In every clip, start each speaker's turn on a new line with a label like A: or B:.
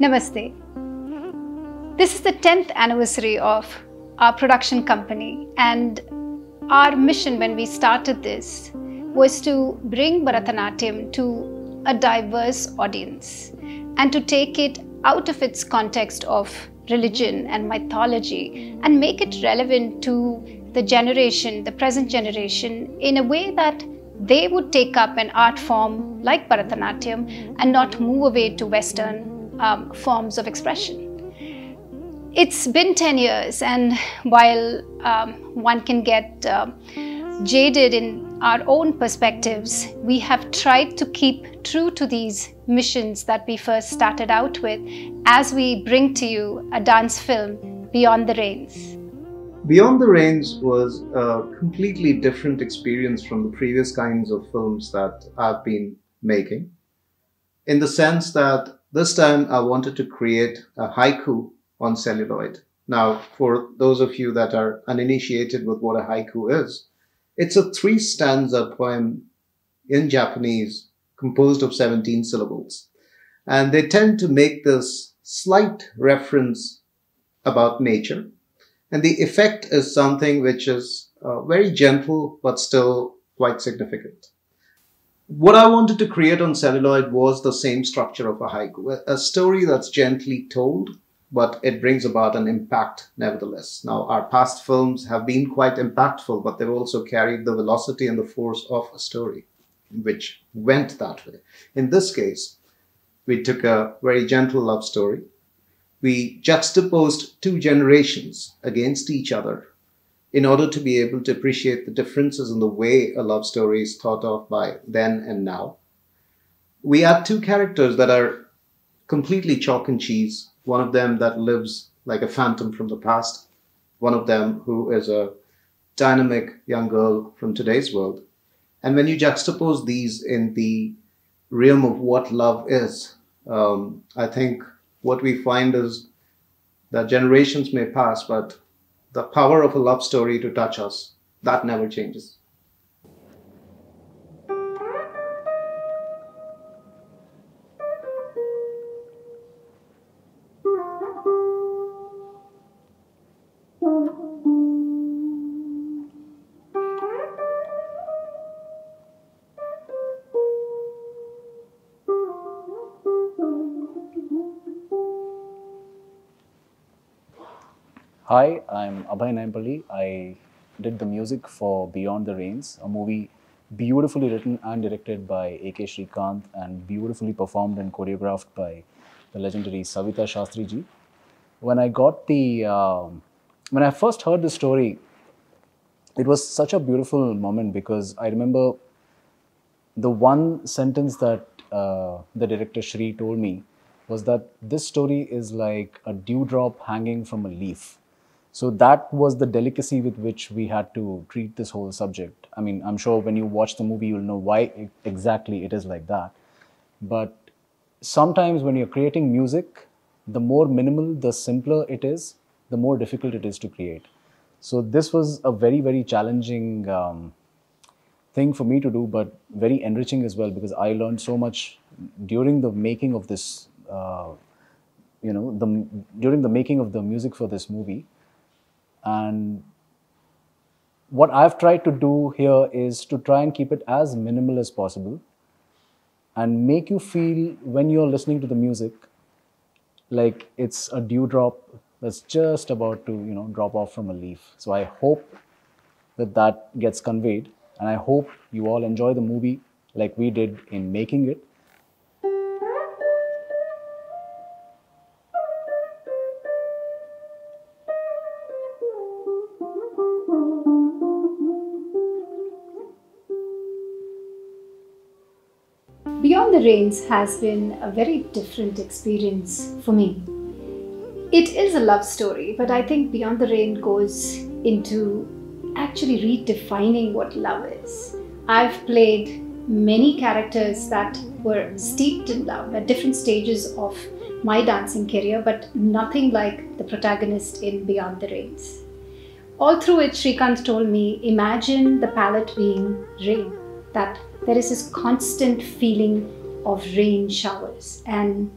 A: Namaste. This is the 10th anniversary of our production company, and our mission when we started this was to bring Bharatanatyam to a diverse audience and to take it out of its context of religion and mythology and make it relevant to the generation, the present generation, in a way that they would take up an art form like Bharatanatyam and not move away to Western um, forms of expression. It's been 10 years, and while um, one can get uh, jaded in our own perspectives, we have tried to keep true to these missions that we first started out with as we bring to you a dance film, Beyond the Rains.
B: Beyond the Rains was a completely different experience from the previous kinds of films that I've been making, in the sense that this time I wanted to create a haiku on celluloid. Now, for those of you that are uninitiated with what a haiku is, it's a three stanza poem in Japanese composed of 17 syllables. And they tend to make this slight reference about nature. And the effect is something which is uh, very gentle, but still quite significant. What I wanted to create on celluloid was the same structure of a haiku, a story that's gently told, but it brings about an impact nevertheless. Now, our past films have been quite impactful, but they've also carried the velocity and the force of a story, which went that way. In this case, we took a very gentle love story. We juxtaposed two generations against each other in order to be able to appreciate the differences in the way a love story is thought of by then and now. We had two characters that are completely chalk and cheese one of them that lives like a phantom from the past, one of them who is a dynamic young girl from today's world. And when you juxtapose these in the realm of what love is, um, I think what we find is that generations may pass, but the power of a love story to touch us, that never changes.
C: Hi, I'm Abhay Nayampally. I did the music for Beyond the Rains, a movie beautifully written and directed by A.K. Srikanth and beautifully performed and choreographed by the legendary Savitha Sastry ji. When I got the, um, when I first heard the story, it was such a beautiful moment because I remember the one sentence that uh, the director Shri told me was that this story is like a dewdrop hanging from a leaf so that was the delicacy with which we had to treat this whole subject. I mean, I'm sure when you watch the movie, you'll know why exactly it is like that. But sometimes when you're creating music, the more minimal, the simpler it is, the more difficult it is to create. So this was a very, very challenging um, thing for me to do, but very enriching as well because I learned so much during the making of this. Uh, you know, the during the making of the music for this movie and what I've tried to do here is to try and keep it as minimal as possible and make you feel when you're listening to the music like it's a dewdrop that's just about to you know drop off from a leaf. So i hope that that gets conveyed. And i hope you all enjoy the movie like we did in making it
A: Beyond the Rains has been a very different experience for me. It is a love story, but I think Beyond the Rain goes into actually redefining what love is. I've played many characters that were steeped in love at different stages of my dancing career, but nothing like the protagonist in Beyond the Rains. All through it, Srikanth told me imagine the palette being rain, that there is this constant feeling of rain showers. And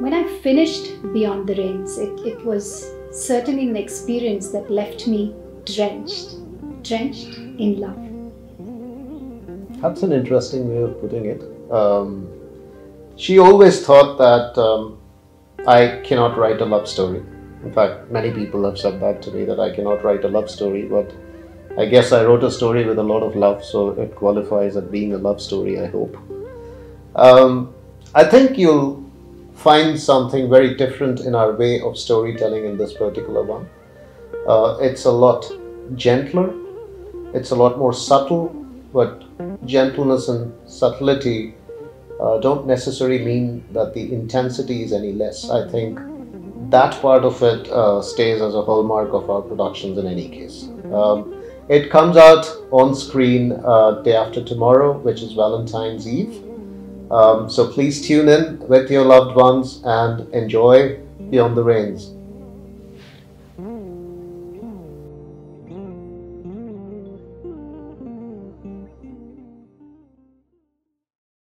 A: when I finished Beyond the Rains, it, it was certainly an experience that left me drenched, drenched in love.
B: That's an interesting way of putting it. Um, she always thought that um, I cannot write a love story. In fact, many people have said that to me that I cannot write a love story, but I guess I wrote a story with a lot of love, so it qualifies as being a love story, I hope. Um, I think you'll find something very different in our way of storytelling in this particular one. Uh, it's a lot gentler, it's a lot more subtle, but gentleness and subtlety uh, don't necessarily mean that the intensity is any less. I think that part of it uh, stays as a hallmark of our productions in any case. Um, it comes out on screen uh, day after tomorrow, which is Valentine's Eve. Um, so please tune in with your loved ones and enjoy Beyond the Rains.